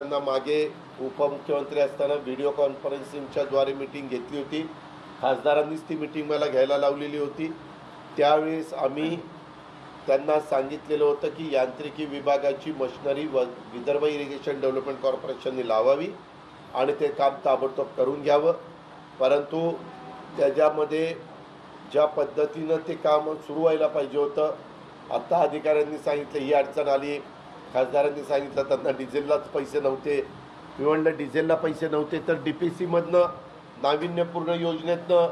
त्यांना मागे उपमुख्यमंत्री असताना व्हिडिओ कॉन्फरन्सिंगच्या द्वारे मिटिंग घेतली होती. खासदारांनीच ती मिटिंग मला घ्यायला लावलेली होती. त्यावेळेस आम्ही त्यांना सांगितलेलं होतं की यांत्रिकी विभागाची मशिनरी व विदर्भ इरिगेशन डेव्हलपमेंट कॉर्पोरेशनने लावावी आणि ते काम ताबडतोब करून घ्यावं. परंतु त्याच्यामध्ये ज्या पद्धतीनं ते काम सुरू व्हायला पाहिजे होतं आत्ता अधिकाऱ्यांनी सांगितलं ही अडचण आली खासदारांनी सांगितलं त्यांना डिझेललाच पैसे नव्हते. मी म्हणलं डिझेलला पैसे नव्हते तर डी पी सीमधनं नाविन्यपूर्ण योजनेतनं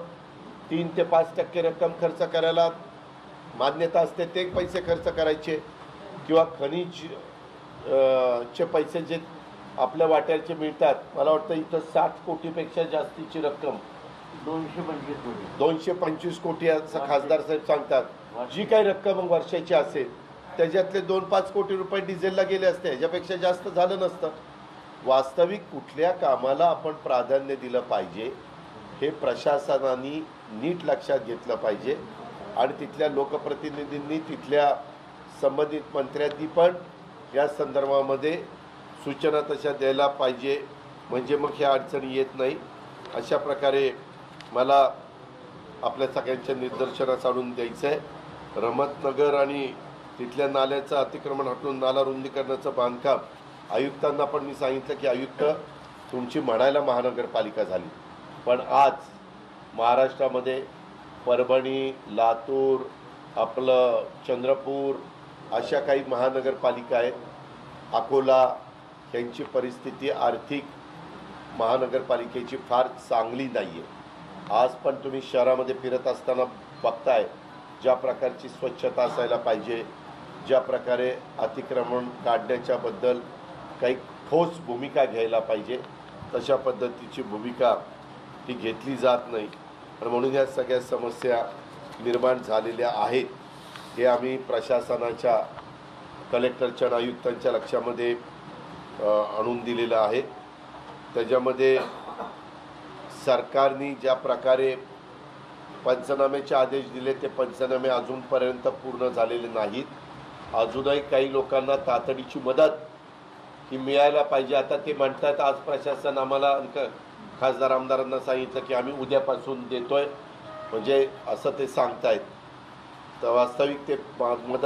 तीन ते पाच टक्के रक्कम खर्च करायला मान्यता असते ते पैसे खर्च करायचे. किंवा खनिज चे पैसे जे आपल्या वाट्याचे मिळतात मला वाटतं इथं साठ कोटीपेक्षा जास्तीची रक्कम. दोनशे पंचवीस कोटी. दोनशे पंचवीस कोटी असं खासदार साहेब सांगतात. जी काही रक्कम वर्षाची असेल त्याच्यातले दोन पाच कोटी रुपये डिझेलला गेले असते ह्याच्यापेक्षा जास्त झालं नसतं. वास्तविक कुठल्या कामाला आपण प्राधान्य दिलं पाहिजे हे प्रशासनाने नीट लक्षात घेतलं पाहिजे. आणि तिथल्या लोकप्रतिनिधींनी तिथल्या संबंधित मंत्र्यांनी पण या संदर्भामध्ये सूचना तशा द्यायला पाहिजे म्हणजे मग ह्या अडचणी येत नाही. अशा प्रकारे मला आपल्या सगळ्यांच्या निदर्शनास आणून द्यायचं आहे रमतनगर आणि तिथल्या नाल्याचं अतिक्रमण हटवून नाला रुंदीकरणाचं बांधकाम. आयुक्तांना पण मी सांगितलं की आयुक्त तुमची म्हणायला महानगरपालिका झाली. पण आज महाराष्ट्रामध्ये परभणी लातूर आपलं चंद्रपूर अशा काही महानगरपालिका आहेत. अकोला यांची परिस्थिती आर्थिक महानगरपालिकेची फार चांगली नाही आहे आज पण तुम्ही शहरामध्ये फिरत असताना बघताय ज्या प्रकारची स्वच्छता असायला पाहिजे ज्या प्रकारे अतिक्रमण काढण्याच्याबद्दल काही ठोस भूमिका घ्यायला पाहिजे तशा पद्धतीची भूमिका ती घेतली जात नाही. आणि म्हणून या सगळ्या समस्या निर्माण झालेल्या आहेत. हे आम्ही प्रशासनाच्या कलेक्टरच्या आणि आयुक्तांच्या लक्षामध्ये आणून दिलेलं आहे. त्याच्यामध्ये सरकारने ज्या प्रकारे पंचनाम्याचे आदेश दिले ते पंचनामे अजूनपर्यंत पूर्ण झालेले नाहीत. अजूनही काही लोकांना तातडीची मदत ही मिळायला पाहिजे. आता ते म्हणतात आज प्रशासन आम्हाला क- खासदार आमदारांना सांगितलं की आम्ही उद्यापासून देतोय. म्हणजे असं ते सांगतायत. तर वास्तविक ते मदत